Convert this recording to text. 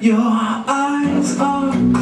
Your eyes are